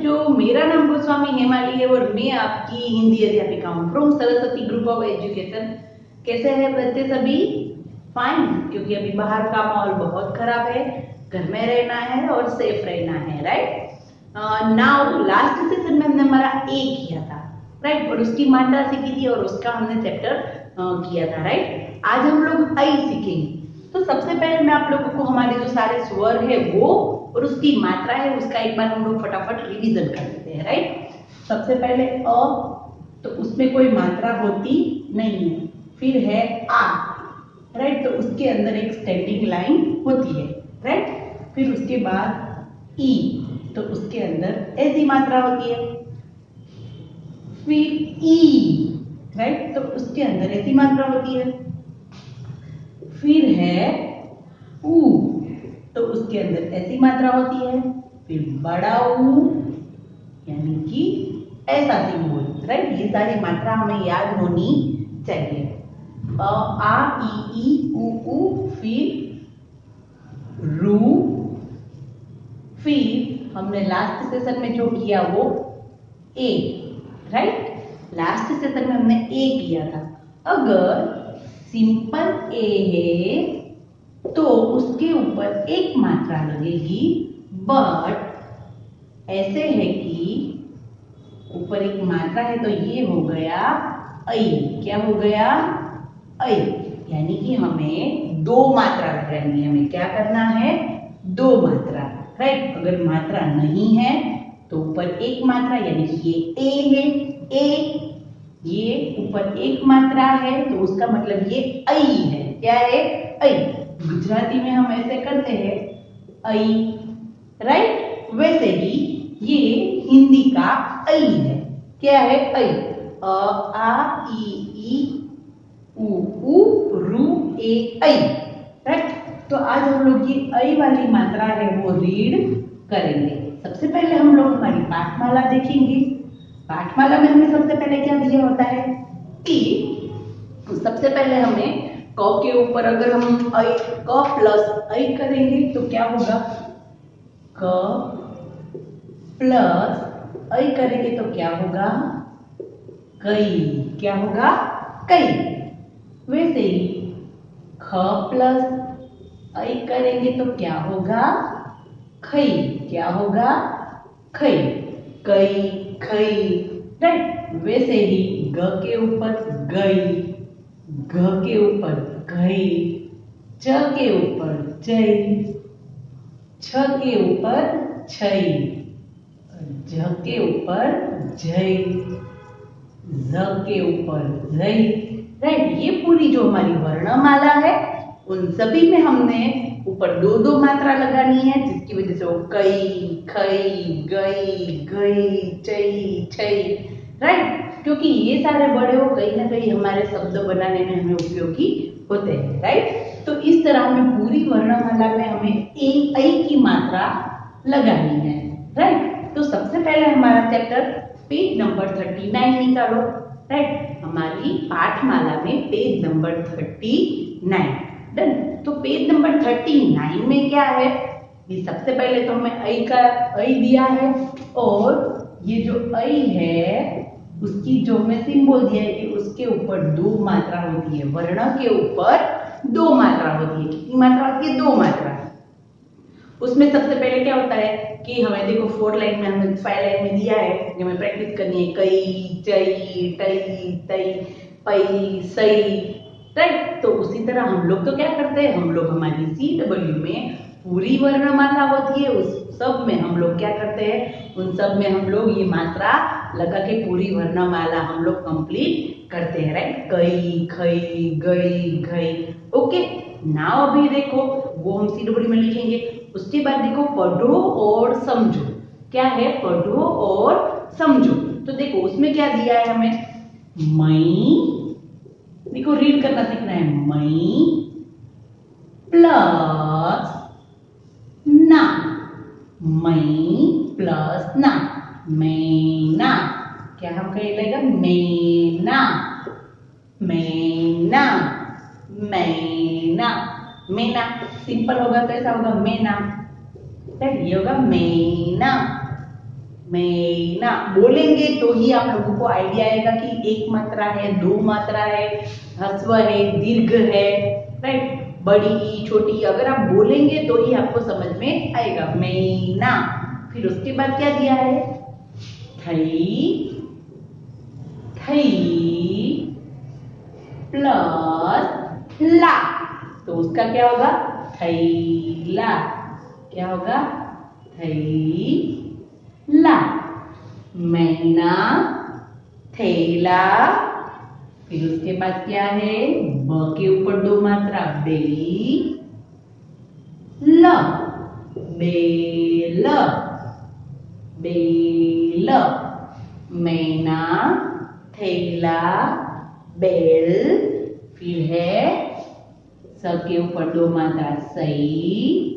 बच्चों मेरा नाम गोस्वामी हेमाली है, और मैं आपकी हिंदी अध्यापिका हूँ। From Saraswati group of education कैसे हैं बच्चे सभी? फाइन क्योंकि अभी बाहर का माहौल बहुत खराब है। घर में रहना है और सेफ़ रहना है राइट नाउ लास्ट सेशन में हमने हमारा ए किया था राइट? और उसकी मात्रा सीखी थी और उसका हमने चैप्टर किया था राइट? आज हम लोग आई सीखेंगे। तो सबसे पहले मैं आप लोगों को हमारे जो सारे स्वर है, वो और उसकी मात्रा है, उसका एक बार हम लोग फटाफट रिवीजन कर लेते हैं राइट सबसे पहले अ तो उसमें कोई मात्रा होती नहीं है, फिर है आ राइट तो उसके अंदर एक स्टैंडिंग लाइन होती है राइट फिर उसके बाद ई तो उसके अंदर ऐसी मात्रा होती है, फिर ई राइट तो उसके अंदर ऐसी मात्रा होती है, फिर है ऊ तो उसके अंदर ऐसी मात्रा होती है, फिर बड़ा ऊ, यानी कि ऐसा सिंबल राइट ये सारी मात्रा हमें याद होनी चाहिए। अ, आ, ई ई उ फिर रू, फिर हमने लास्ट सेशन में जो किया वो ए राइट लास्ट सेशन में हमने ए किया था। अगर सिंपल ए है तो उसके ऊपर एक मात्रा लगेगी बट ऐसे है कि ऊपर एक मात्रा है तो ये हो गया ऐ क्या हो गया? ऐ यानी कि हमें दो मात्रा लगानी है, हमें क्या करना है? दो मात्रा राइट अगर मात्रा नहीं है तो ऊपर एक मात्रा, यानी कि ये ए है ए ये ऊपर एक मात्रा है तो उसका मतलब ये ऐ है, क्या है? ऐ गुजराती में हम ऐसे करते हैं ऐ राइट वैसे ही ये हिंदी का ऐ है। क्या है आई अ, आ, ई ई, उ उ, रू, ए ऐ राइट तो आज हम लोग ये आई वाली मात्रा है वो रीड करेंगे। सबसे पहले हम लोग हमारी पाठमाला देखेंगे। पाठमाला में हमें सबसे पहले क्या दिया होता है? कि सबसे पहले हमें क के ऊपर अगर हम ऐ क प्लस आई करेंगे तो क्या होगा? क प्लस ऐ करेंगे तो क्या होगा? कई। क्या होगा? कई। वैसे ही ख प्लस आई करेंगे तो क्या होगा? खई। क्या होगा? खई। कई, खई। राइट वैसे ही ग के ऊपर गई। घ के ऊपर गई च के ऊपर चई छ के ऊपर छई झ के ऊपर जय झ के ऊपर जय राइट, ये पूरी जो हमारी वर्णमाला है, उन सभी में हमने ऊपर दो दो मात्रा लगानी है, जिसकी वजह से वो कई, खई, गई गई, चई, छई। राइट क्योंकि ये सारे बड़े वो कहीं ना कहीं हमारे शब्द बनाने में हमें उपयोगी होते हैं राइट तो इस तरह हमें पूरी वर्णमाला में हमें ए ऐ की मात्रा लगानी है राइट तो सबसे पहले हमारा chapter page number thirty nine निकालो राइट हमारी पाठमाला में page number thirty nine done तो पेज नंबर थर्टी नाइन में क्या है? ये सबसे पहले तो हमें ऐ का ऐ दिया है और ये जो ऐ है उसकी जो हमें सिंबल दिया है कि उसके ऊपर दो मात्रा होती है, वर्ण के ऊपर दो मात्रा होती है। कितनी मात्रा होती है? दो मात्रा। उसमें सबसे पहले क्या होता है कि हमें देखो फोर लाइन में हमें फाइव लाइन में दिया है हमें प्रैक्टिस करनी है कई, चई, टई, तई, पई, सई राइट तो उसी तरह हम लोग तो क्या करते हैं? हम लोग हमारी सी डब्ल्यू में पूरी वर्णमाला होती है। उस सब में हम लोग क्या करते हैं? उन सब में हम लोग ये मात्रा लगा के पूरी वर्णमाला हम लोग कंप्लीट करते हैं राइट कई खई, गई गई ओके नाउ अभी देखो, वो हम सी डब्ल्यू में लिखेंगे। उसके बाद देखो, पढ़ो और समझो। क्या है? पढ़ो और समझो। तो देखो, उसमें क्या दिया है हमें? मई। देखो रीड करना सीखना है। मई प्लस ना। मई प्लस ना। मैना क्या हम कहे लगेगा मैना। मैना। मैना। मैना। सिंपल होगा तो ऐसा होगा मैना। ये होगा मैना। मैना। बोलेंगे तो ही आप लोगों को आइडिया आएगा कि एक मात्रा है, दो मात्रा है हस्व है, दीर्घ है। राइट? बड़ी, छोटी, अगर आप बोलेंगे तो ही आपको समझ में आएगा। मैना। फिर उसके बाद क्या दिया है? थई। थई प्लस ला तो उसका क्या होगा? थैला। क्या होगा? थैला। मैना, थैला। फिर उसके बाद क्या है? ब के ऊपर दो मात्रा, बेली। ल बेल। बेल। मैना थैला, बेल, फिर है स के ऊपर दो मात्रा सही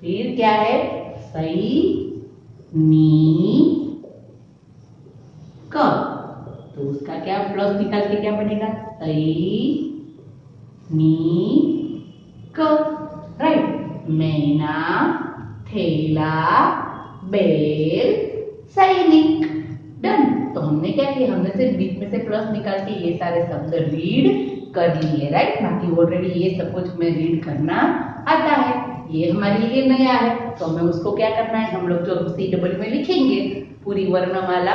फिर क्या है? सही नी, क। तो उसका क्या प्लस निकाल के क्या बनेगा? सही नी, क। राइट मैना, थैला, बेल, सैनिक। डन तो हमने क्या किया? हमने सिर्फ़ बीच में से प्लस निकाल के ये सारे शब्द रीड कर लिए राइट बाकी ऑलरेडी ये सब कुछ हमें रीड करना आता है। ये हमारे लिए नया है। तो हमें उसको क्या करना है? हम लोग जो सी डबल में लिखेंगे पूरी वर्णमाला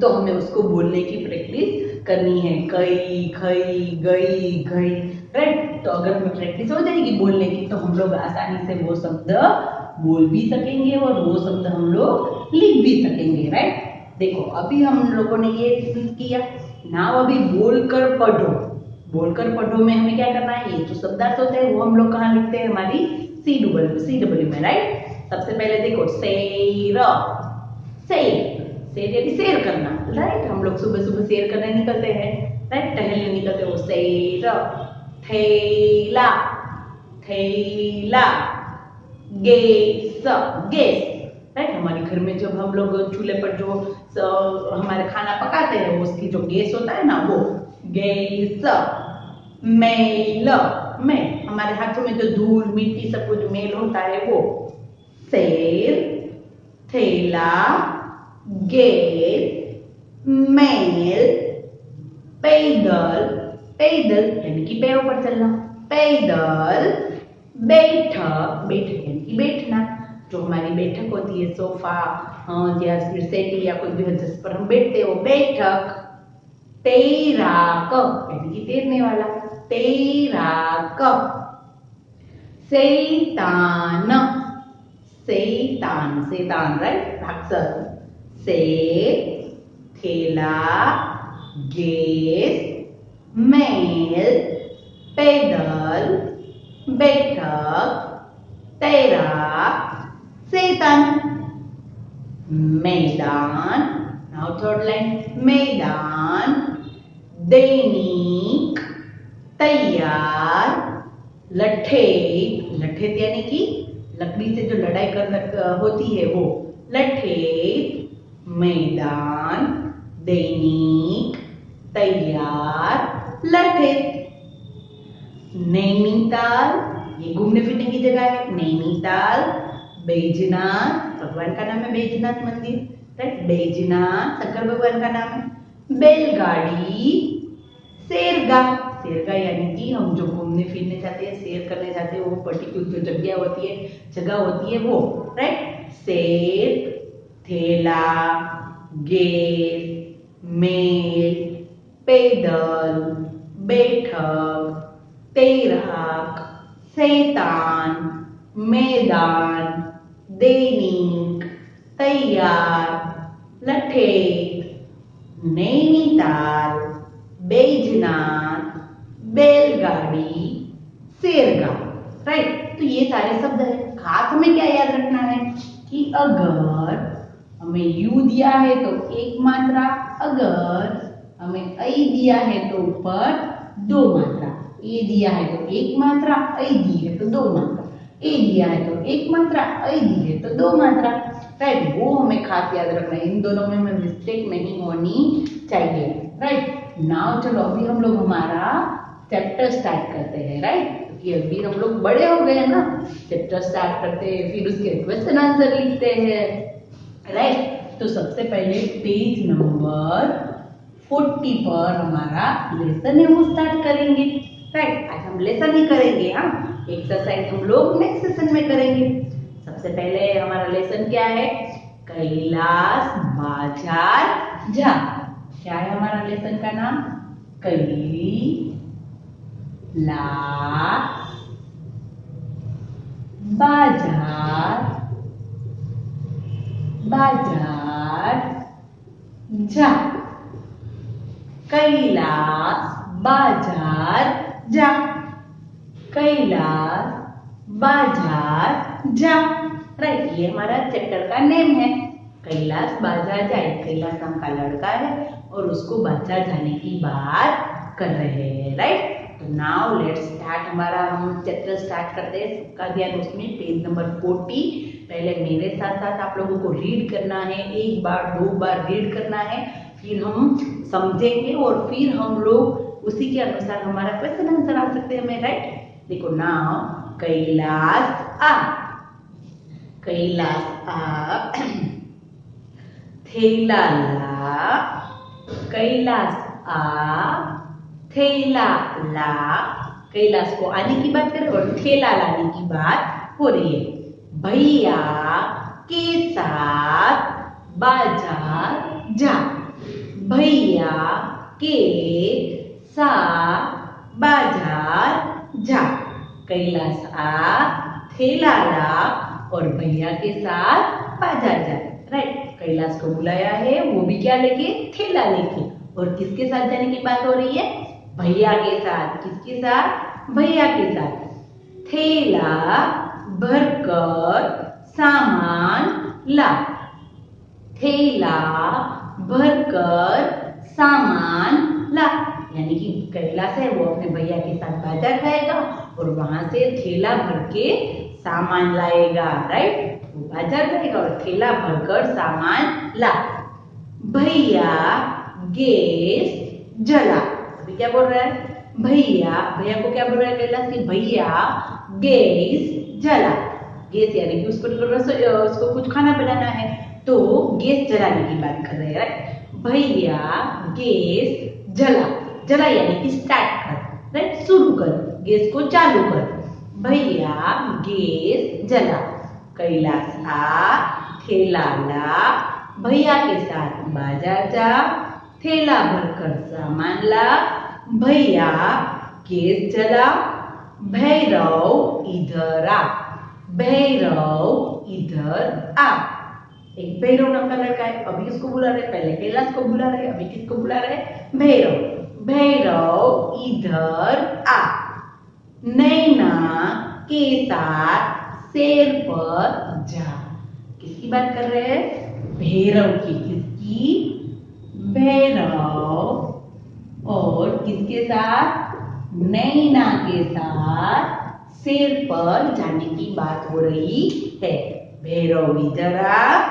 तो हमें उसको बोलने की प्रैक्टिस करनी है। कई, खई, गई गई राइट तो अगर हमें प्रैक्टिस हो जाएगी बोलने की तो हम लोग आसानी से वो शब्द बोल भी सकेंगे और वो शब्द हम लोग लिख भी सकेंगे राइट देखो, अभी हम लोगों ने ये किया। नाव अभी बोलकर पढ़ो। बोलकर पढ़ो में हमें क्या करना है? ये जो शब्दार्थ होते हैं, वो हम लोग कहाँ लिखते हैं? हमारी सी डबल सी डब्ल्यू में राइट सबसे पहले देखो सेर सेर सेर यानी शेयर करना राइट हम लोग सुबह सुबह शेयर करने निकलते हैं राइट टहलने निकलते हैं सेर थैला। थैला। गैस। गैस। राइट हमारे घर में जब हम लोग चूल्हे पर जो हमारे खाना पकाते हैं, उसकी जो गैस होता है ना, वो गैस, मेल, में, हमारे हाथों में जो धूल, मिट्टी सब कुछ मेल होता है, वो शेर थैला, गैस, मेल, पैदल पैदल, यानी कि पैरों पर चलना, पैदल, बैठक बैठक यानी कि बैठना जो हमारी बैठक होती है, सोफा या फिर सेटी या कोई भी जिस पर हम बैठते हो, बैठक तैराक यानी कि तैरने वाला तैराक सैतान सैतान सैतान राइट राक्षस से थैला गैस, मेल, पैदल, बैठक तैराक मैदान नाउ थर्ड लाइन मैदान दैनिक तैयार लठे लठे यानी कि लकड़ी से जो लड़ाई कर होती है वो लठे मैदान दैनिक तैयार लठे नैनीताल ये घूमने फिरने की जगह है नैनीताल बैजनाथ भगवान का नाम है बैजनाथ मंदिर राइट बैजनाथ शंकर भगवान का नाम है। बैलगाड़ी शेरगा शेरगा यानी कि हम जो घूमने फिरने जाते हैं, शेर करने जाते हैं, वो पर्टिकुलर जो जगह होती है, जगह होती है वो राइट शेर थैला गैस मेल, पैदल, बैठक, तैराक शैतान मैदान दैनिक तैयार लठे नैनीताल, बैजनाथ, बैलगाड़ी शेरगा राइट तो ये सारे शब्द है। हाथ में क्या याद रखना है? कि अगर हमें यू दिया है तो एक मात्रा अगर हमें ऐ दिया है तो ऊपर दो मात्रा, ए दिया है तो एक मात्रा ऐ दी है तो दो मात्रा। ए दिया है तो एक मात्रा ऐ दी है तो दो मात्रा राइट वो हमें खास याद रखना है इन दोनों में हमें मिस्टेक नहीं होनी चाहिए। राइट नाउ चलो, अभी हम लोग हमारा चैप्टर स्टार्ट करते हैं राइट क्योंकि अभी हम लोग बड़े हो गए ना चैप्टर स्टार्ट करते हैं, फिर उसके क्वेश्चन आंसर लिखते हैं। राइट तो सबसे पहले पेज नंबर फोर्टी पर हमारा लेसन है, वो स्टार्ट करेंगे। राइट आज हम लेसन ही करेंगे हाँ। एक्सरसाइज हम लोग नेक्स्ट सेशन में करेंगे। सबसे पहले हमारा लेसन क्या है? कैलाश बाज़ार जा क्या है हमारा लेसन का नाम? कैली बाज़ार। बाज़ार जा कैलाश बाज़ार जा कैलाश बाज़ार जा. राइट ये हमारा चैप्टर का नेम है. कैलाश बाज़ार जाए कैलाश नाम का लड़का है और उसको बाज़ार जाने की बात कर रहे हैं राइट तो नाउ लेट्स स्टार्ट हमारा, हम चैप्टर स्टार्ट करते हैं. सबका ध्यान उसमें पेज नंबर फोर्टी पहले मेरे साथ साथ आप लोगों को रीड करना है. एक बार, दो बार रीड करना है. फिर हम समझेंगे और फिर हम लोग उसी के अनुसार हमारा क्वेश्चन आंसर आ सकते हैं हमें राइट देखो नाउ कैलाश आ। कैलाश आ। थैला ला कैलाश आ। थैला ला कैलाश को आने की बात करें और थैला लाने की बात हो रही है। भैया के साथ बाज़ार जा। भैया के साथ बाज़ार जा। कैलाश आ थैला ला और भैया के साथ बाज़ार जा। राइट कैलाश को बुलाया है, वो भी क्या लेके? थैला लेके। और किसके साथ जाने की बात हो रही है? भैया के साथ। किसके साथ? भैया के साथ। थैला भरकर सामान ला। थैला भरकर सामान ला। यानी कि कैलाश है, वो अपने भैया के साथ बाज़ार जाएगा। और वहाँ से थैला भर के सामान लाएगा राइट वो बाज़ार जाएगा और थैला भरकर सामान ला। भैया गैस जला। अभी क्या बोल रहा है? भैया भैया को क्या बोल रहा है कैलाश की? भैया गैस जला। गैस यानी कि उसको उसको कुछ खाना बनाना है। तो गैस जलाने की बात कर रहे हैं भैया गैस जला। जला यानी कि स्टार्ट कर राइट शुरू कर। गैस को चालू कर। भैया, गैस जला। कैलाश आ थैला ला भैया के साथ बाज़ार जा। थैला भरकर सामान ला। भैया, गैस जला। भैरव इधर आ। भैरव इधर आ। एक भैरव नाम का लड़का है। अभी इसको बुला रहे पहले कैलाश को बुला रहे अभी किसको बुला रहे भैरव। भैरव इधर के साथ शेर पर जा। किसकी बात कर रहे हैं? भैरव की। किसकी? भैरव। और किसके साथ? नैना के साथ शेर पर जाने की बात हो रही है। भैरव इधर आ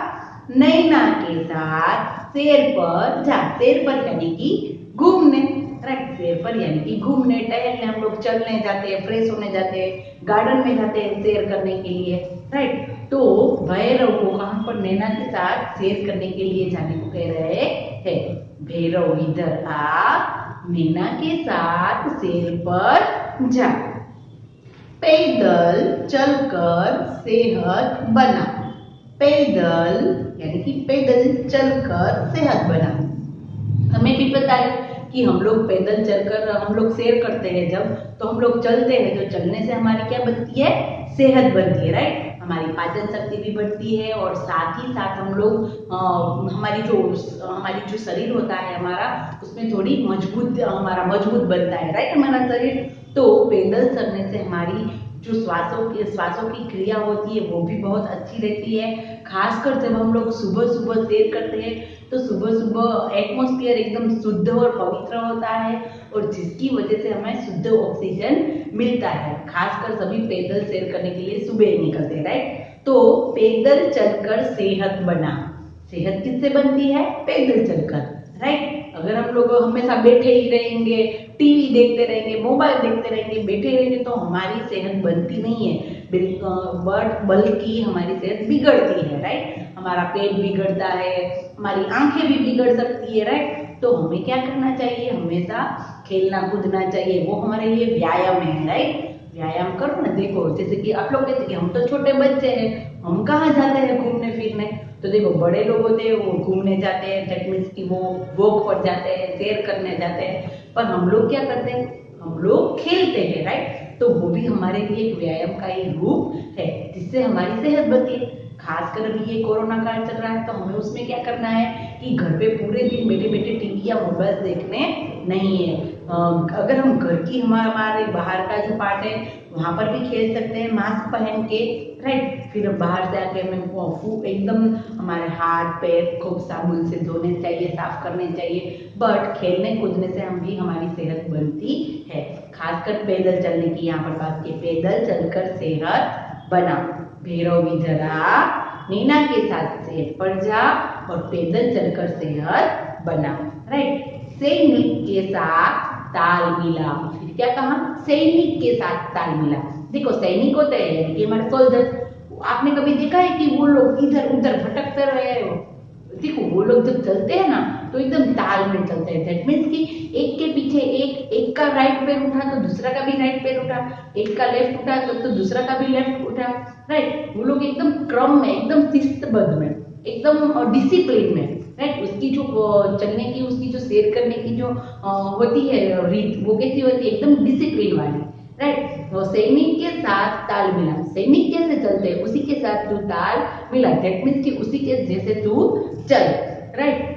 नैना के साथ शेर पर जा। शेर पर जाने की घूमने शेर पर यानी कि घूमने, टहलने हम लोग चलने जाते हैं फ्रेश होने जाते हैं गार्डन में जाते हैं शेर करने के लिए राइट तो भैरव को कहाँ पर नैना के साथ शेर करने के लिए जाने को कह रहे हैं? भैरव, इधर आ, नैना के साथ शेर पर जा। पैदल चलकर सेहत बना। पैदल, यानी कि पैदल चलकर सेहत बना। हमें भी पता है कि हम लोग पैदल चलकर, हम लोग सैर करते हैं जब तो हम लोग चलते हैं तो चलने से हमारी क्या बनती है? सेहत बनती है राइट हमारी पाचन शक्ति भी बढ़ती है और साथ ही साथ हम लोग हमारी जो हमारी जो शरीर होता है हमारा, उसमें थोड़ी मज़बूत, हमारा मज़बूत बनता है राइट हमारा शरीर। तो पैदल चलने से हमारी जो श्वासों की श्वासों की क्रिया होती है, वो भी बहुत अच्छी रहती है। खासकर जब हम लोग सुबह सुबह सैर करते हैं तो सुबह सुबह एटमोस्फियर एकदम शुद्ध और पवित्र होता है और जिसकी वजह से हमें शुद्ध ऑक्सीजन मिलता है। खासकर सभी पैदल सैर करने के लिए सुबह ही निकलते हैं राइट तो पैदल चलकर सेहत बना। सेहत किससे बनती है? पैदल चलकर राइट अगर हम लोग हमेशा बैठे ही रहेंगे, टीवी देखते रहेंगे, मोबाइल देखते रहेंगे, बैठे रहेंगे तो हमारी सेहत बनती नहीं है। बट बल्कि हमारी सेहत बिगड़ती है राइट हमारा पेट बिगड़ता है, हमारी आँखें भी बिगड़ सकती है राइट तो हमें क्या करना चाहिए? हमेशा खेलना कूदना चाहिए, वो हमारे लिए व्यायाम है राइट व्यायाम करो ना, देखो, जैसे कि आप लोग कहते कि हम तो छोटे बच्चे हैं, हम कहाँ जाते हैं घूमने फिरने? तो देखो, बड़े लोग होते हैं, वो घूमने जाते हैं दैट मीन्स कि वो वॉक पर जाते हैं सैर करने जाते हैं। पर हम लोग क्या करते हैं? हम लोग खेलते हैं राइट तो वो भी हमारे लिए एक व्यायाम का ही रूप है, जिससे हमारी सेहत बनती है। खासकर अभी ये कोरोना काल चल रहा है तो हमें उसमें क्या करना है कि घर पे पूरे दिन बैठे बैठे टीवी या मोबाइल देखने नहीं है। अगर हम घर की हमारे बाहर का जो पार्ट है, वहाँ पर भी खेल सकते हैं मास्क पहन के राइट फिर बाहर आके हमें एकदम हमारे हाथ, पैर खूब साबुन से धोने चाहिए, साफ़ करने चाहिए बट खेलने कूदने से हम भी हमारी सेहत बनती है। खासकर पैदल चलने की, यहाँ पर बात की, पैदल चलकर सेहत बना भैरव भी जरा नीना के साथ सेहत पर जा और पैदल चलकर सेहत बना राइट सैनिक के साथ ताल मिला फिर क्या कहा? सैनिक के साथ ताल मिला देखो सैनिक होते हैं यानी कि हमारे सोल्जर। आपने कभी देखा है कि वो लोग इधर उधर भटकते रहे हो? देखो वो लोग जब चलते हैं ना तो एकदम ताल में चलते हैं। दैट मीन्स कि एक के पीछे एक एक का राइट पैर उठा तो दूसरा का भी राइट पैर उठा। एक का लेफ़्ट उठा तो, तो दूसरा का भी लेफ़्ट उठा। राइट वो लोग एकदम क्रम में एकदम शिस्तबद्ध में एकदम डिसिप्लिन में। राइट उसकी जो चलने की, उसकी जो शेयर करने की जो होती है, रीत, वो कैसी होती है? एकदम डिसिप्लिन वाली राइट वो सैनिक के साथ ताल मिला, सैनिक कैसे चलते हैं? उसी के साथ तू ताल मिला दैट मीन्स कि उसी के जैसे तू चल राइट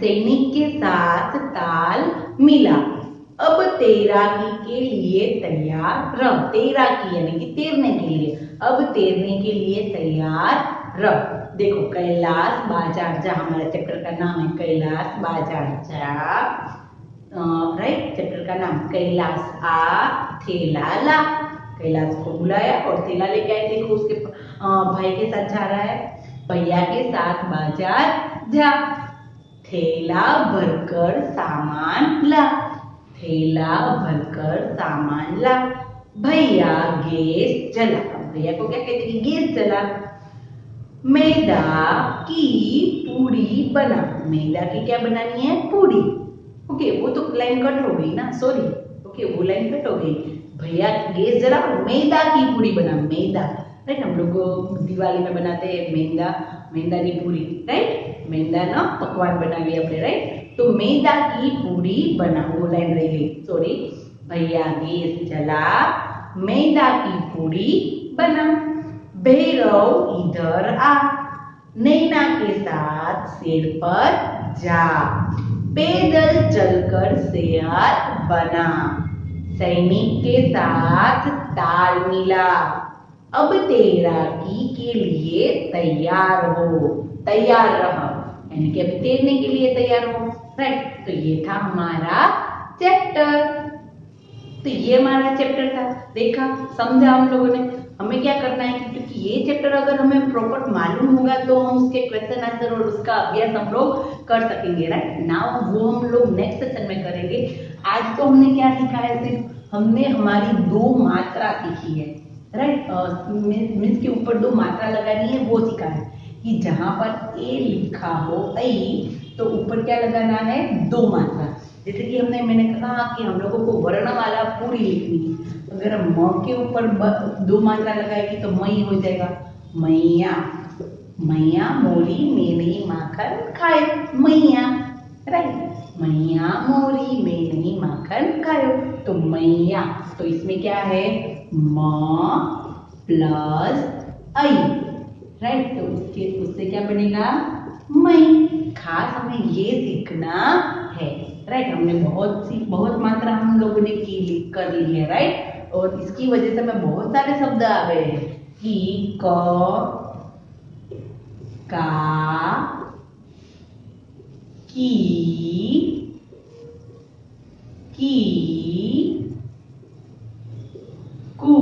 सैनिक के साथ ताल मिला, अब तैराकी के लिए तैयार रह तैराकी यानी कि तैरने के लिए, अब तैरने के लिए तैयार रह देखो, कैलाश बाज़ार जा हमारे चैप्टर का नाम है, कैलाश बाज़ार जा राइट चैप्टर का नाम कैलाश आ, थेला ला। कैलाश को बुलाया और थेला लेके आए। देखो, उसके भाई के साथ जा रहा है, भैया के साथ बाज़ार जा। थैला भरकर सामान ला। थैला भरकर सामान ला। भैया, गैस जला। भैया को क्या कहते हैं गैस जला? मैदा की पूरी बना मैदा की क्या बनानी है पूरी ओके वो तो लाइन कट हो गई ना सॉरी ओके वो लाइन कट हो गई भैया गैस जरा मैदा की पूरी बना मैदा राइट हम लोग दिवाली में बनाते हैं मैदा मैदा की पूरी राइट मैदा ना पकवान बनावी આપણે राइट तो मैदा की पूरी बना वो लाइन रह गई सॉरी भैया गैस जला मैदा की पूरी बना भैरव इधर आ नैना के साथ शेर पर जा पैदल चलकर सेहत बना सैनिक के साथ ताल मिला अब तैराकी के लिए तैयार हो तैयार रहो यानी कि अब तैरने के लिए तैयार हो राइट तो ये था हमारा चैप्टर तो ये हमारा चैप्टर था देखा समझा हम लोगों ने हमें क्या करना है? क्योंकि ये चैप्टर अगर हमें प्रॉपर मालूम होगा तो हम उसके क्वेश्चन आंसर और उसका अभ्यास हम लोग कर सकेंगे राइट नाउ वो हम लोग नेक्स्ट सेशन में करेंगे। आज तो हमने क्या सीखा है? सिर्फ़ हमने हमारी दो मात्रा सीखी है राइट मीन्स के ऊपर दो मात्रा लगानी है, वो सीखा है कि जहाँ पर ए लिखा हो ऐ तो ऊपर क्या लगाना है? दो मात्रा। जैसे कि हमने, मैंने कहा कि हम लोगों को वर्ण वर्णमाला पूरी लिखनी है। अगर म के ऊपर दो मात्रा लगाएगी तो मई हो जाएगा। मैया मैया मोरी मेरी माखन खाए। मैया राइट मैया मोरी मेरी माखन खाए। तो मैया तो इसमें क्या है? म प्लस आई राइट तो उसके, उससे क्या बनेगा? मई। खास हमें ये सीखना है राइट हमने बहुत सी, बहुत मात्रा हम लोगों ने की, कर ली है राइट और इसकी वजह से हमें बहुत सारे शब्द आ गए हैं। की क, का, की की, कु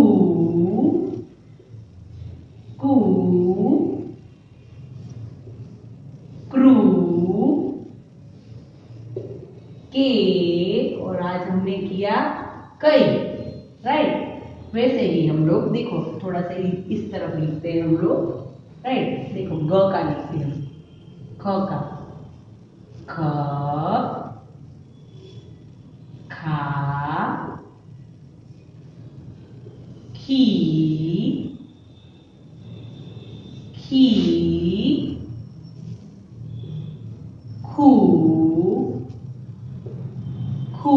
कु, क्रू, के, और आज हमने किया कई। राइट वैसे ही हम लोग, देखो, थोड़ा सा इस तरफ़ लिखते हैं हम लोग। राइट देखो, ग का लिखते हैं ख का। ख, खा, खी खू खू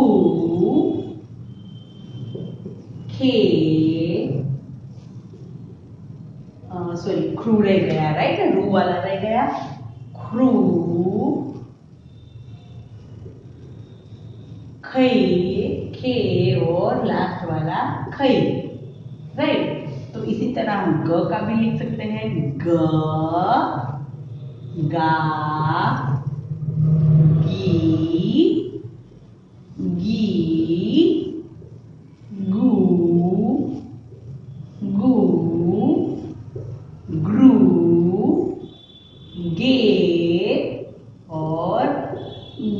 खे सॉरी क्रू रह गया राइट रू वाला रह गया क्रू खई खे और लास्ट वाला खई राइट तो इसी तरह हम ग का भी लिख सकते हैं ग और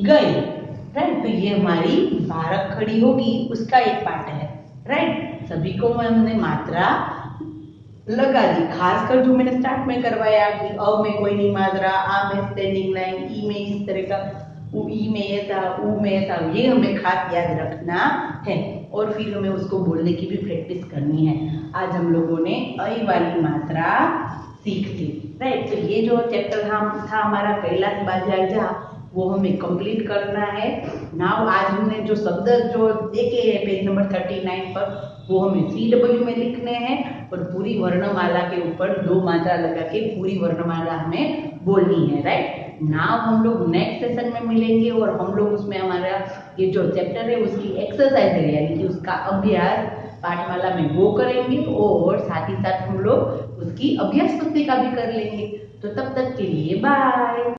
गई। राइट तो ये हमारी भारत खड़ी होगी, उसका एक पार्ट है। राइट सभी को हमने मात्रा लगा दी खासकर जो मैंने स्टार्ट में करवाया कि अ में कोई नहीं मात्रा आ में स्टैंडिंग लाइन ई में इस तरह का ई में ऐसा उ में ऐसा ये हमें खास याद रखना है और फिर हमें उसको बोलने की भी प्रैक्टिस करनी है आज हम लोगों ने अ वाली मात्रा सीख ली राइट तो ये जो चैप्टर हम था हमारा कैलाश बाज़ार वो हमें कंप्लीट करना है नाउ आज हमने जो शब्द जो देखे हैं पेज नंबर थर्टी नाइन पर वो हमें सी डब्ल्यू में लिखने हैं और पूरी वर्णमाला के ऊपर दो मात्रा लगा के पूरी वर्णमाला हमें बोलनी है राइट नाउ हम लोग नेक्स्ट सेशन में मिलेंगे और हम लोग उसमें हमारा ये जो चैप्टर है उसकी एक्सरसाइज है, यानी कि उसका अभ्यास पाठमाला में वो करेंगे और साथ ही साथ हम लोग उसकी अभ्यास पुस्तिका भी कर लेंगे। तो तब तक के लिए बाय